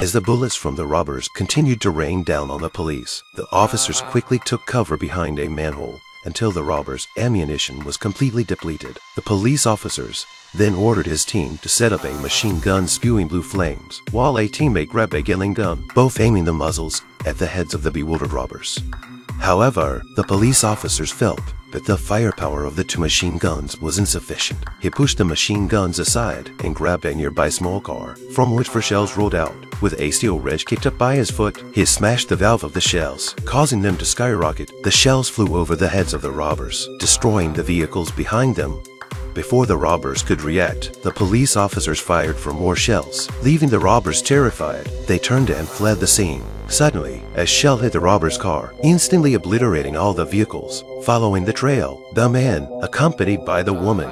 As the bullets from the robbers continued to rain down on the police, the officers quickly took cover behind a manhole until the robbers' ammunition was completely depleted. The police officers then ordered his team to set up a machine gun spewing blue flames, while a teammate grabbed a Gatling gun, both aiming the muzzles at the heads of the bewildered robbers. However, the police officers felt that the firepower of the two machine guns was insufficient. He pushed the machine guns aside and grabbed a nearby small car, from which four shells rolled out. With a steel wedge kicked up by his foot, he smashed the valve of the shells, causing them to skyrocket. The shells flew over the heads of the robbers, destroying the vehicles behind them before the robbers could react, the police officers fired for more shells. Leaving the robbers terrified, they turned and fled the scene. Suddenly, a shell hit the robber's car, instantly obliterating all the vehicles. Following the trail, the man, accompanied by the woman,